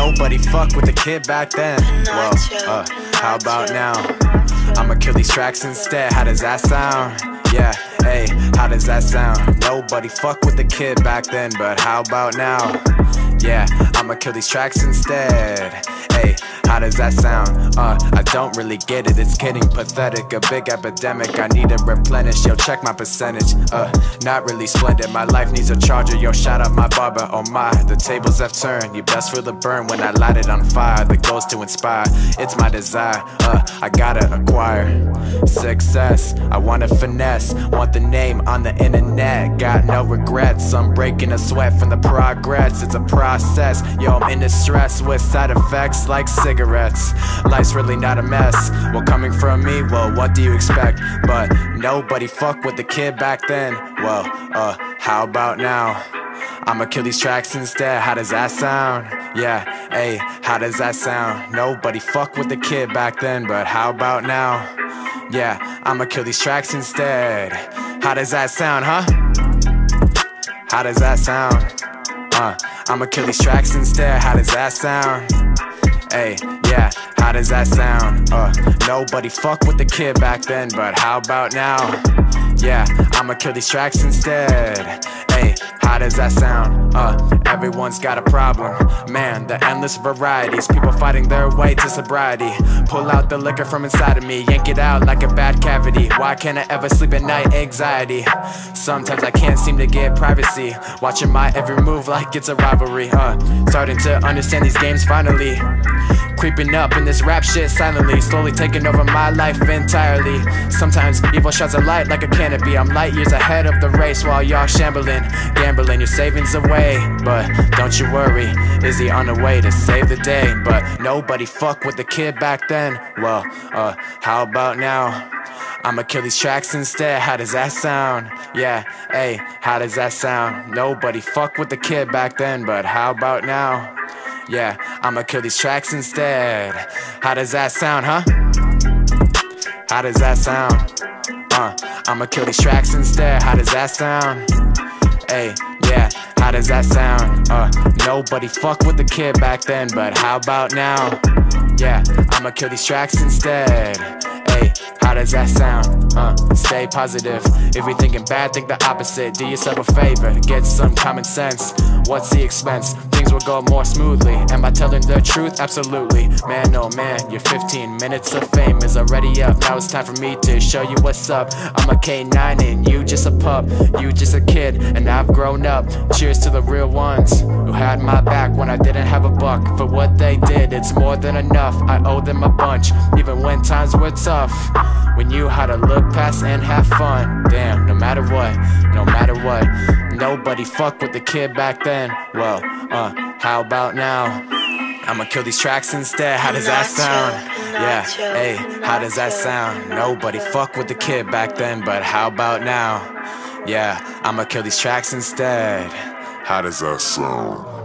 nobody fuck with the kid back then. Well, uh, how about now? I'ma kill these tracks instead. How does that sound? Yeah, hey, how does that sound? Nobody fuck with the kid back then, but how about now? Yeah, I'ma kill these tracks instead. Hey, how does that sound? Uh, I don't really get it, it's getting pathetic. A big epidemic, I need to replenish. Yo, check my percentage. Uh, not really splendid. My life needs a charger. Yo, shout out my barber. Oh my, the tables have turned. You best feel the burn when I light it on fire. The goal's to inspire, it's my desire. Uh, I gotta acquire success. I wanna finesse, want the name on the internet. Got no regrets. I'm breaking a sweat from the progress. It's a process. Yo, I'm in distress with side effects like cigarettes. Life's really not a mess. Well, coming from me, well, what do you expect? But nobody fuck with the kid back then. Well, uh, how about now? I'ma kill these tracks instead. How does that sound? Yeah, hey, how does that sound? Nobody fuck with the kid back then, but how about now? Yeah, I'ma kill these tracks instead. How does that sound, huh? How does that sound? Uh, I'ma kill these tracks instead. How does that sound? Hey, yeah, how does that sound? Uh, nobody fuck with the kid back then, but how about now? Yeah, I'ma kill these tracks instead. Hey, how does that sound? Uh, everyone's got a problem. Man, the endless varieties. People fighting their way to sobriety. Pull out the liquor from inside of me, yank it out like a bad cavity. Why can't I ever sleep at night? Anxiety. Sometimes I can't seem to get privacy. Watching my every move like it's a rivalry. Uh, starting to understand these games finally. Creeping up in this rap shit silently, slowly taking over my life entirely. Sometimes evil shines a light like a canopy. I'm light years ahead of the race while y'all shambling, gambling your savings away. But don't you worry, IZee on the way to save the day? But nobody fuck with the kid back then. Well, uh, how about now? I'ma kill these tracks instead. How does that sound? Yeah, hey, how does that sound? Nobody fuck with the kid back then, but how about now? Yeah, I'ma kill these tracks instead. How does that sound, huh? How does that sound? Uh, I'ma kill these tracks instead. How does that sound? Hey, yeah, how does that sound? Uh, nobody fuck with the kid back then, but how about now? Yeah, I'ma kill these tracks instead. Hey, how does that sound? Uh, stay positive. If you're thinking bad, think the opposite. Do yourself a favor, get some common sense. What's the expense? Things will go more smoothly. Am I telling the truth? Absolutely. Man, oh man, your 15 minutes of fame is already up. Now it's time for me to show you what's up. I'm a K9 and you just a pup. You just a kid, and I've grown up. Cheers to the real ones who had my back when I didn't have a buck. For what they did, it's more than enough. I owe them a bunch, even when times were tough. We knew how to look past and have fun. Damn, no matter what, no matter what. Nobody fuck with the kid back then. Well, uh, how about now? I'ma kill these tracks instead. How does that sound? Yeah, hey, how does that sound? Nobody fuck with the kid back then, but how about now? Yeah, I'ma kill these tracks instead. How does that sound?